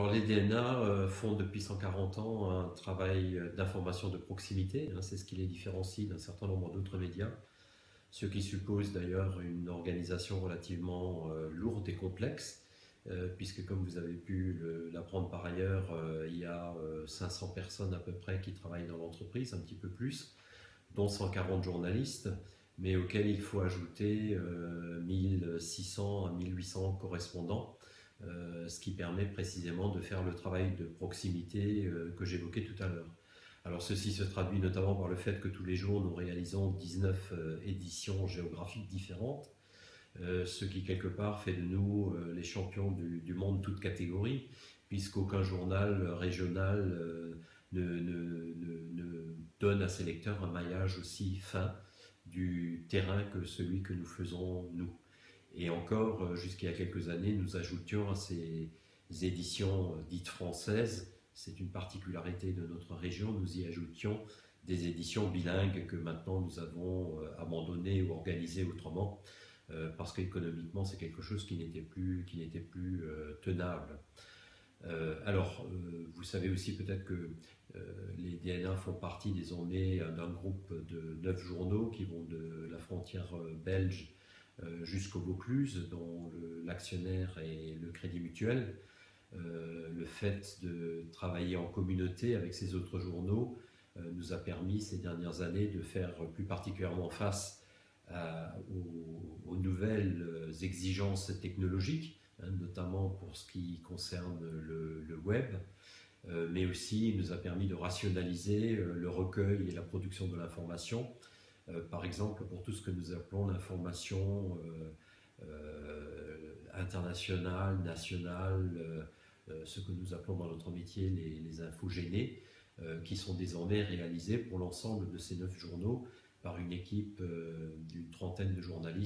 Alors les DNA font depuis 140 ans un travail d'information de proximité, hein, c'est ce qui les différencie d'un certain nombre d'autres médias, ce qui suppose d'ailleurs une organisation relativement lourde et complexe, puisque comme vous avez pu l'apprendre par ailleurs, il y a 500 personnes à peu près qui travaillent dans l'entreprise, un petit peu plus, dont 140 journalistes, mais auxquels il faut ajouter 1600 à 1800 correspondants euh, ce qui permet précisément de faire le travail de proximité euh, que j'évoquais tout à l'heure. Alors ceci se traduit notamment par le fait que tous les jours nous réalisons 19 euh, éditions géographiques différentes, ce qui quelque part fait de nous les champions du, monde toute catégorie, puisqu'aucun journal régional ne, ne, donne à ses lecteurs un maillage aussi fin du terrain que celui que nous faisons nous. Et encore, euh, a quelques années, nous ajoutions à ces éditions euh, dites françaises, c'est une particularité de notre région, nous y ajoutions des éditions bilingues que maintenant nous avons euh, abandonnées ou organisées autrement, parce qu'économiquement c'est quelque chose qui n'était plus, qui n'était plus tenable. alors, vous savez aussi peut-être que les DNA font partie désormais d'un groupe de neuf journaux qui vont de la frontière belge jusqu'au Vaucluse, dont l'actionnaire est le Crédit Mutuel. Euh, le fait de travailler en communauté avec ces autres journaux euh, nous a permis ces dernières années de faire plus particulièrement face aux, nouvelles exigences technologiques, hein, notamment pour ce qui concerne le, web, mais aussi nous a permis de rationaliser le recueil et la production de l'information euh, par exemple, pour tout ce que nous appelons l'information euh, euh, internationale, nationale, ce que nous appelons dans notre métier les, les infos gênées, qui sont désormais réalisées pour l'ensemble de ces neuf journaux par une équipe d'une trentaine de journalistes.